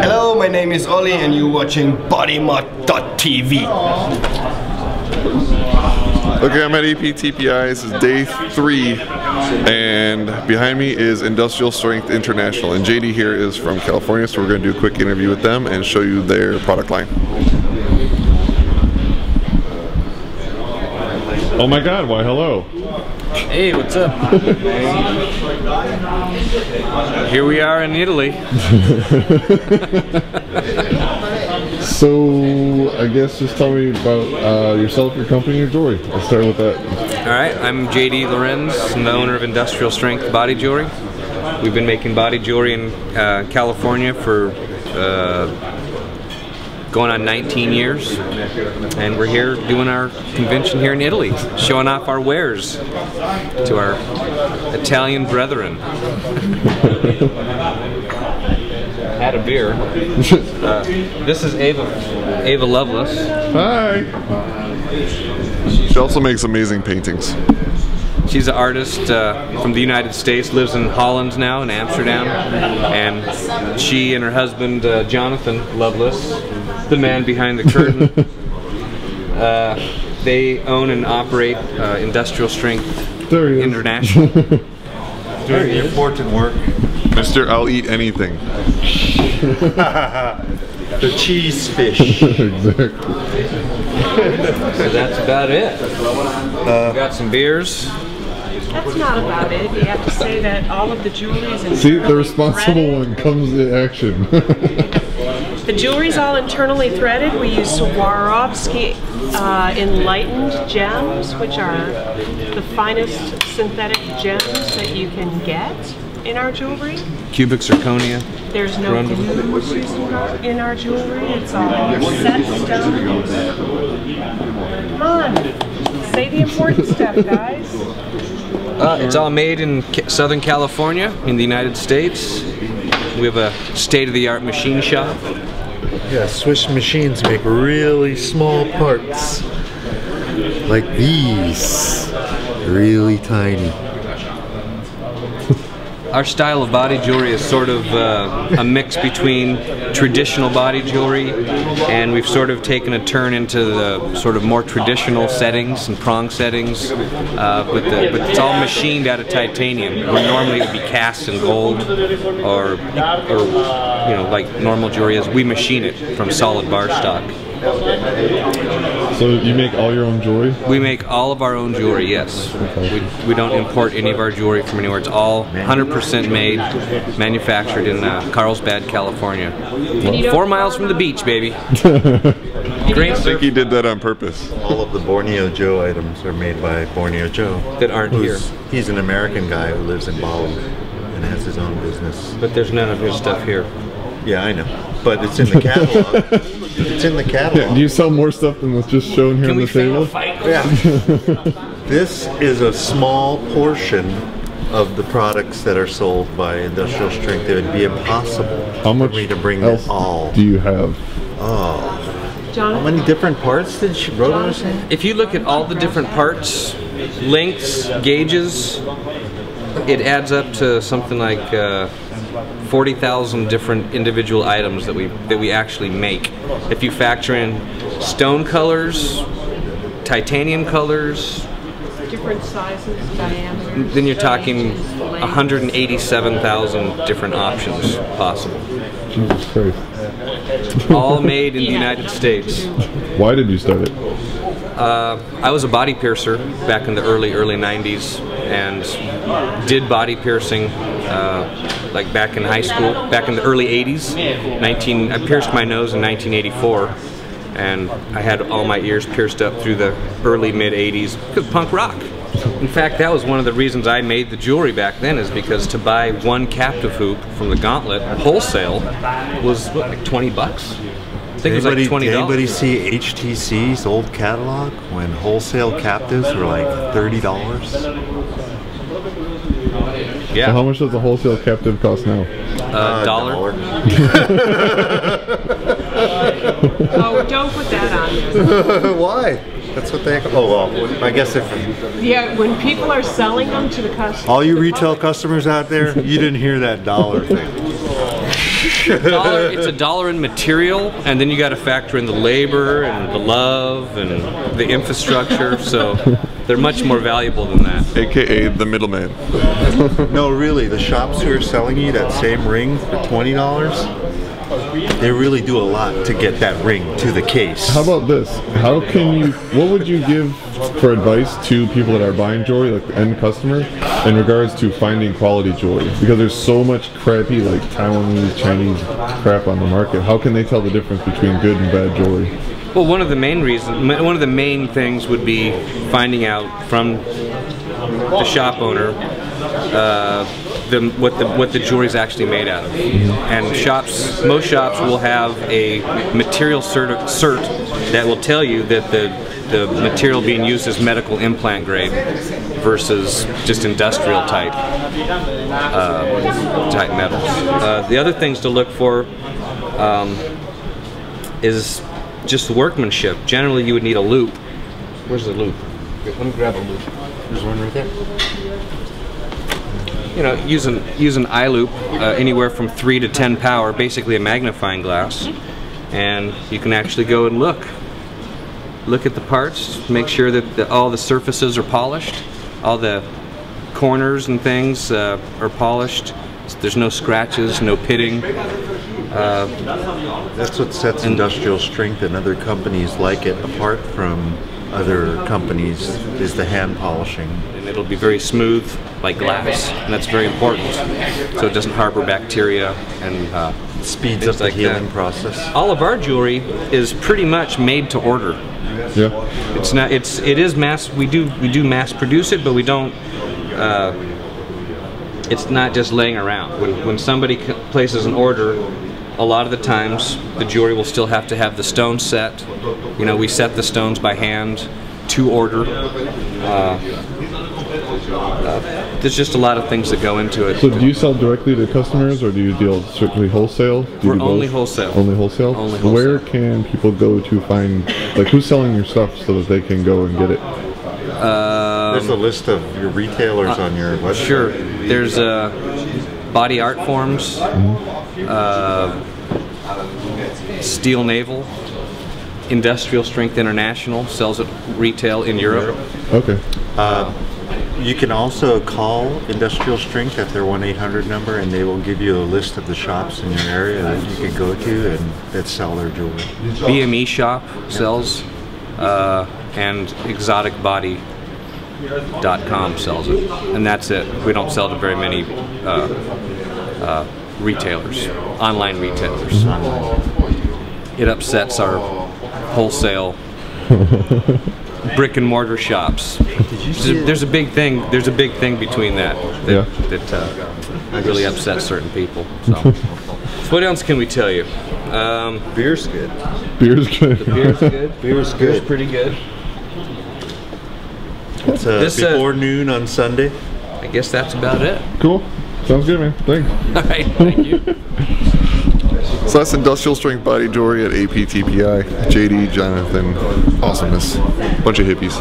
Hello, my name is Oli and you're watching BodyMod.tv. Okay, I'm at APTPI. This is day three, and behind me is Industrial Strength International. And JD here is from California, so we're going to do a quick interview with them and show you their product line. Oh my God! Why hello? Hey, what's up? Here we are in Italy. So I guess just tell me about uh, yourself, your company, your jewelry. Let's start with that. All right, I'm JD Lorenz, I'm the owner of Industrial Strength Body Jewelry. We've been making body jewelry in uh, California for uh, going on 19 years, and we're here doing our convention here in Italy, showing off our wares to our Italian brethren. Had a beer. Uh, this is Ava, Ava Lovelace. Hi. She also makes amazing paintings. She's an artist uh, from the United States, lives in Holland now, in Amsterdam. And she and her husband, uh, Jonathan Lovelace, the man behind the curtain, uh, they own and operate uh, Industrial Strength There he is. International. Doing important work. Mister, I'll eat anything. The cheese fish. exactly. so that's about it. We've got some beers. That's not about it. You have to say that all of the jewelry is internally See, the responsible one comes in action. The jewelry is all internally threaded. We use Swarovski uh, enlightened gems, which are the finest synthetic gems that you can get in our jewelry. Cubic zirconia. There's no glues used in our, jewelry. It's all set stones. Come on, say the important stuff, guys. Uh, it's all made in Southern California, in the United States. We have a state-of-the-art machine shop. Yeah, Swiss machines make really small parts. Like these. Really tiny. Our style of body jewelry is sort of uh, a mix between traditional body jewelry and we've sort of taken a turn into the sort of more traditional settings and prong settings. Uh, but, the, but it's all machined out of titanium. Where normally it would be cast in gold or, or you know, like normal jewelry is. We machine it from solid bar stock. So you make all your own jewelry? We make all of our own jewelry, yes. We, we don't import any of our jewelry from anywhere. It's all 100% made, manufactured in uh, Carlsbad, California. Four miles from the beach, baby. Great I think he did that on purpose. All of the Borneo Joe items are made by Borneo Joe. that aren't here. He's an American guy who lives in Bali and has his own business. But there's none of his stuff here. Yeah, I know. But it's in the catalog. it's in the catalog. Do you sell more stuff than what's just shown here Can on we the film table? a fight? Yeah. this is a small portion of the products that are sold by Industrial Strength. It would be impossible How much for me to bring else it all. do you have? Oh. How many different parts did she wrote us? If you look at all the different parts, lengths, gauges, it adds up to something like uh, 40,000 different individual items that we that we actually make. If you factor in stone colors, titanium colors, different sizes, diameters. then you're talking 187,000 different options possible. Jesus Christ. All made in the United States. Why did you start it? Uh, I was a body piercer back in the early, early 90s and did body piercing uh, like back in high school, back in the early 80s. 19, I pierced my nose in 1984 and I had all my ears pierced up through the early mid 80s because punk rock. In fact, that was one of the reasons I made the jewelry back then is because to buy one captive hoop from the Gauntlet wholesale was what, like 20 bucks. I think it was like 20 did anybody see HTC's old catalog when wholesale captives were like thirty dollars? Yeah. So how much does a wholesale captive cost now? Uh, dollar. Oh, don't put that on there. Why? That's what they. Oh well, I guess if Yeah, when people are selling them to the customer. all you retail customers out there, you didn't hear that dollar thing. dollar, it's a dollar in material, and then you got to factor in the labor and the love and the infrastructure. So they're much more valuable than that. AKA the middleman. No, really, the shops who are selling you that same ring for twenty dollars, they really do a lot to get that ring to the case. How about this? How can you? What would you give for advice to people that are buying jewelry, like the end customer, in regards to finding quality jewelry? Because there's so much crappy, like Taiwanese, Chinese crap on the market. How can they tell the difference between good and bad jewelry? Well, one of the main reasons, one of the main things would be finding out from the shop owner uh, the, what the what the jewelry is actually made out of. And shops, most shops will have a material cert, cert that will tell you that the the material being used is medical implant grade versus just industrial type uh, type metals. Uh, the other things to look for um, is just workmanship. Generally, you would need a loupe. Where's the loupe? Let me grab a loupe. There's one right there. You know, use an use an eye loupe, uh, anywhere from three to ten power, basically a magnifying glass, and you can actually go and look. Look at the parts, make sure that the, all the surfaces are polished, all the corners and things uh, are polished. There's no scratches, no pitting. That's what sets industrial strength and other companies like it apart from other companies is the hand polishing. and it'll be very smooth like glass and that's very important so it doesn't harbor bacteria and uh, Speeds up the like healing that. process. all of our jewelry is pretty much made to order Yeah. it's not it's it is mass we do we do mass produce it but we don't uh, it's not just laying around when, when somebody c- places an order a lot of the times the jewelry will still have to have the stones set you know we set the stones by hand to order uh, uh, there's just a lot of things that go into it So do you sell directly to customers, or do you deal strictly wholesale? Do We're do both? only wholesale. Only wholesale. Only wholesale. Where can people go to find, like, who's selling your stuff so that they can go and get it? There's a list of your retailers on your website. Um, uh, Sure. There's uh, Body Art Forms, uh, Steel Navel, Industrial Strength International sells at retail in Europe. Okay. You can also call Industrial Strength at their 1-800 number and they will give you a list of the shops in your area that you can go to and that sell their jewelry. BME E Shop sells, uh, and ExoticBody.com sells it, and that's it. We don't sell to very many uh, uh, retailers, online retailers. It upsets our wholesale brick and mortar shops. There's a, there's a big thing. There's a big thing between that that, Yeah. that uh, really upsets certain people. So. So what else can we tell you? Um, Beer's good. Beer's good. beer's good. Beer's good. pretty good. It's uh, This, uh, before noon on Sunday. I guess that's about it. cool. Sounds good, man. Thanks. All right, thank you. So that's industrial strength body jewelry at APTPI. JD, Jonathan, awesomeness. Bunch of hippies.